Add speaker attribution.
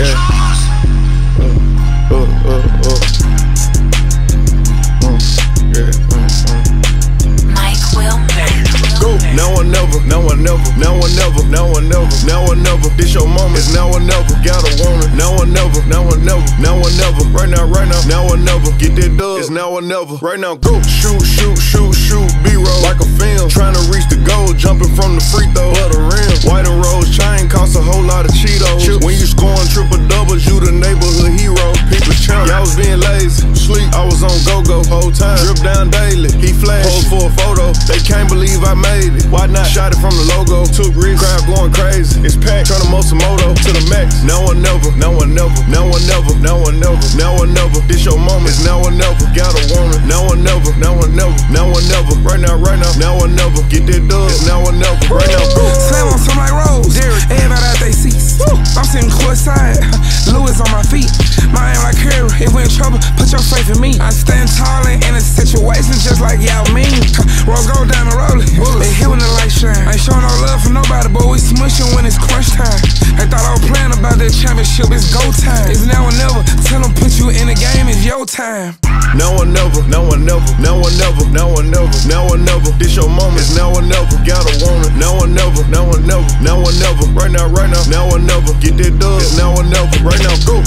Speaker 1: Yeah. Uh, uh, uh, uh. Mm, yeah, mm, mm.
Speaker 2: Mike Wilmer.
Speaker 1: Go. Now or never, now or never, now or never, now or never, now or never. This your moment, it's now or never. Gotta want it. Now or never, now or never, now or never. Right now, right now, now or never. Get that dub, it's now or never. Right now, go. Shoot, shoot, shoot, shoot. B-roll like a film. Trying the neighborhood hero. People champ. Y'all was being lazy. Sleep, I was on go-go whole time. Drip down daily. He flashed. Pose for a photo. They can't believe I made it. Why not? Shot it from the logo. Took risks. Crowd going crazy. It's packed. Turn the Moto to the max. Now or never. Now or never. Now or never. Now or never. Now or never. This your moment. It's now or never. Gotta want it. Now or never. Now or never. Now or never. Right now, right now. Now or never.
Speaker 3: Trouble, put your faith in me. I stand tall in a situation just like y'all mean. Roll go down the road. They hit when the light shine. Ain't showing no love for nobody, but we smushing when it's crunch time. They thought I was playing about that championship. It's go time. It's now or never. Tell them put you in the game. It's your time.
Speaker 1: Now or never, now or never, now or never, now or never, now or never. This your moment, it's now or never. Gotta want it. Now or never, now or never, now or never. Right now, right now, now or never. Get that dub, now or never. Right now, go.